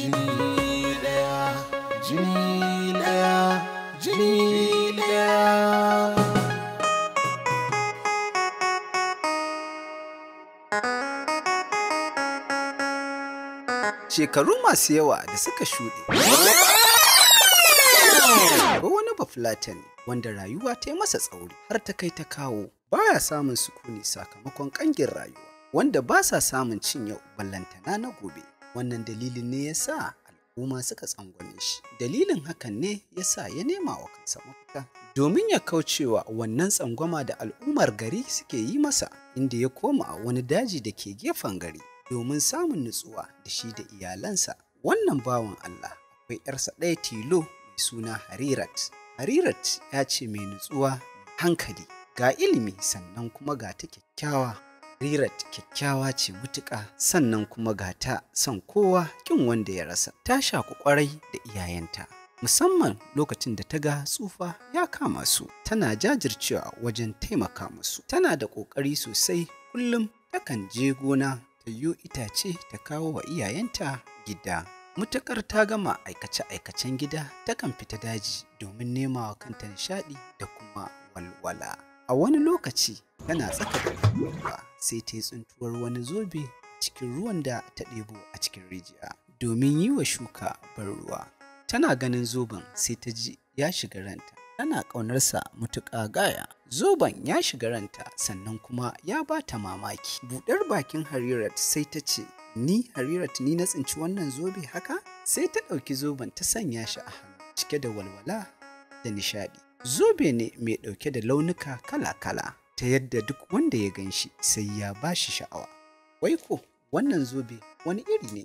jini ɗaya jini ɗaya jini ɗaya Shekaru masu yawa da suka shuɗe. Ga wani bafulatani wanda rayuwa ta yi masa tsauri har ta kai ta kawo baya samun sukuni sakamakon ƙangin rayuwa wanda ba sa samun cin yau ballantana na gobe. Wannan dalilin ne ya sa al'umma suka tsangwame shi. Dalilin hakan ne ya sa ya nema wa kansa mafita. Domin ya kaucewa wannan tsangwama da al'ummar gari suke yi masa inda ya koma wani daji da ke gefen gari. domin samun nutsuwa da shi da iyalansa. Wannan bawan Allah akwai ‘yarsa ɗaya tilo mai suna Harirat. Harirat ya ce mai nutsuwa hankali ga ilimi sannan kuma ga ta kyakkyawa. Harirat kyakkyawa ce mutuƙa sannan kuma ga ta son kowa ƙin wanda ya rasa. Ta shaku ƙwarai da iyayenta. Musamman lokacin da ta ga tsufa ya kama su, tana jajircewa wajen taimaka musu. Tana da ƙoƙari sosai kullum takan je gona ta yiwu itace ta kawo wa iyayenta gida. Mutakar ta gama aikace-aikacen gida takan fita daji domin nema wa kanta nishaɗi da kuma walwala. A wani lokaci tana tsaka da ruwa sai ta yi tsuntuwar wani zobe cikin ruwan da ta ɗebo a cikin rijiya domin yi wa shuka ban ruwa. Tana ganin zoben sai ta ji ya shiga ranta. Tana ƙaunarsa mutuƙa gaya. Zoben ya shiga ranta sannan kuma ya ba ta mamaki. Buɗar bakin Harirat sai ta ce, Ni Harirat ni na tsinci wannan zobe haka? Sai ta ɗauki zoben ta sanya shi a hannu cike da walwala da nishaɗi. Zobe ne mai ɗauke da launuka kala-kala ta yadda duk wanda ya gan shi sai ya ba shi sha'awa. Wai ko wannan zobe wani iri ne?